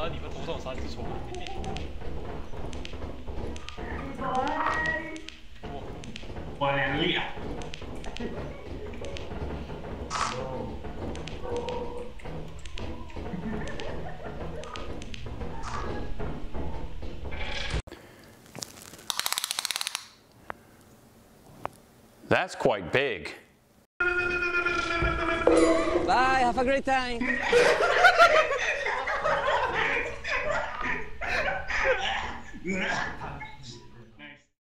啊，你们头上有三只虫。我能力啊！ That's quite big. Bye, have a great time. Yürü!